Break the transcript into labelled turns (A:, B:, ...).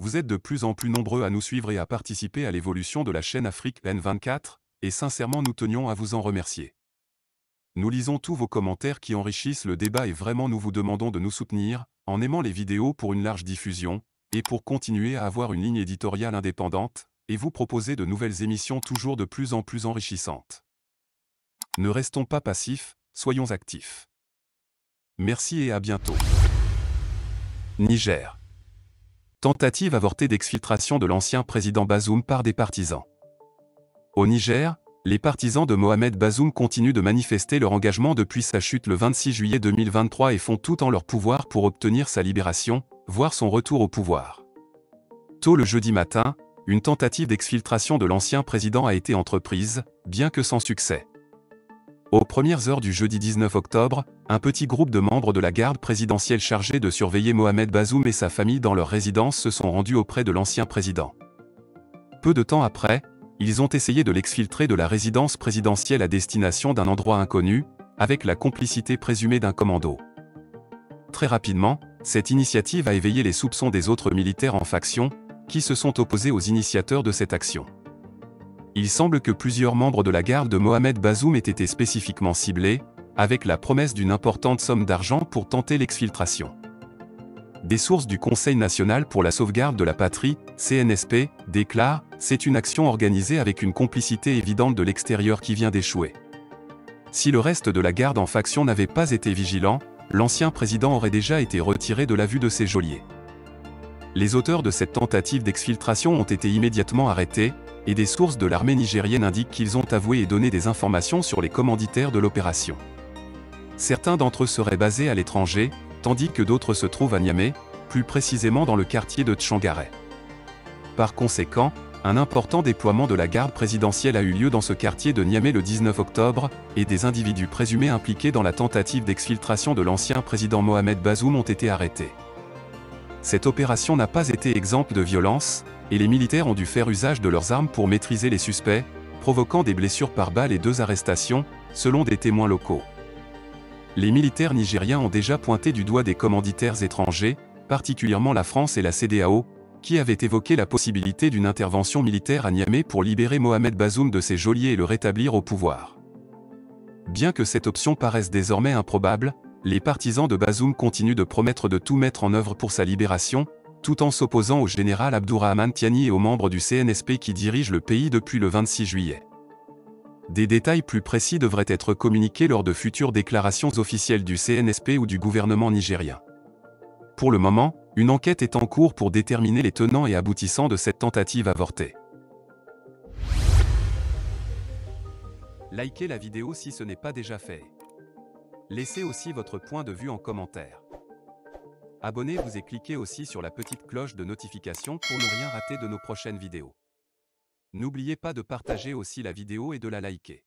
A: vous êtes de plus en plus nombreux à nous suivre et à participer à l'évolution de la chaîne Afrique N24, et sincèrement nous tenions à vous en remercier. Nous lisons tous vos commentaires qui enrichissent le débat et vraiment nous vous demandons de nous soutenir, en aimant les vidéos pour une large diffusion, et pour continuer à avoir une ligne éditoriale indépendante, et vous proposer de nouvelles émissions toujours de plus en plus enrichissantes. Ne restons pas passifs, soyons actifs. Merci et à bientôt. Niger. Tentative avortée d'exfiltration de l'ancien président Bazoum par des partisans. Au Niger, les partisans de Mohamed Bazoum continuent de manifester leur engagement depuis sa chute le 26 juillet 2023 et font tout en leur pouvoir pour obtenir sa libération, voire son retour au pouvoir. Tôt le jeudi matin, une tentative d'exfiltration de l'ancien président a été entreprise, bien que sans succès. Aux premières heures du jeudi 19 octobre, un petit groupe de membres de la garde présidentielle chargés de surveiller Mohamed Bazoum et sa famille dans leur résidence se sont rendus auprès de l'ancien président. Peu de temps après, ils ont essayé de l'exfiltrer de la résidence présidentielle à destination d'un endroit inconnu, avec la complicité présumée d'un commando. Très rapidement, cette initiative a éveillé les soupçons des autres militaires en faction, qui se sont opposés aux initiateurs de cette action. Il semble que plusieurs membres de la garde de Mohamed Bazoum aient été spécifiquement ciblés, avec la promesse d'une importante somme d'argent pour tenter l'exfiltration. Des sources du Conseil national pour la sauvegarde de la patrie, CNSP, déclarent C'est une action organisée avec une complicité évidente de l'extérieur qui vient d'échouer. Si le reste de la garde en faction n'avait pas été vigilant, l'ancien président aurait déjà été retiré de la vue de ses geôliers. Les auteurs de cette tentative d'exfiltration ont été immédiatement arrêtés, et des sources de l'armée nigérienne indiquent qu'ils ont avoué et donné des informations sur les commanditaires de l'opération. Certains d'entre eux seraient basés à l'étranger, tandis que d'autres se trouvent à Niamey, plus précisément dans le quartier de Tchangaré. Par conséquent, un important déploiement de la garde présidentielle a eu lieu dans ce quartier de Niamey le 19 octobre, et des individus présumés impliqués dans la tentative d'exfiltration de l'ancien président Mohamed Bazoum ont été arrêtés. Cette opération n'a pas été exempte de violence, et les militaires ont dû faire usage de leurs armes pour maîtriser les suspects, provoquant des blessures par balles et deux arrestations, selon des témoins locaux les militaires nigériens ont déjà pointé du doigt des commanditaires étrangers, particulièrement la France et la CDAO, qui avaient évoqué la possibilité d'une intervention militaire à Niamey pour libérer Mohamed Bazoum de ses geôliers et le rétablir au pouvoir. Bien que cette option paraisse désormais improbable, les partisans de Bazoum continuent de promettre de tout mettre en œuvre pour sa libération, tout en s'opposant au général Abdourahman Tiani et aux membres du CNSP qui dirigent le pays depuis le 26 juillet. Des détails plus précis devraient être communiqués lors de futures déclarations officielles du CNSP ou du gouvernement nigérien. Pour le moment, une enquête est en cours pour déterminer les tenants et aboutissants de cette tentative avortée. Likez la vidéo si ce n'est pas déjà fait. Laissez aussi votre point de vue en commentaire. Abonnez-vous et cliquez aussi sur la petite cloche de notification pour ne rien rater de nos prochaines vidéos. N'oubliez pas de partager aussi la vidéo et de la liker.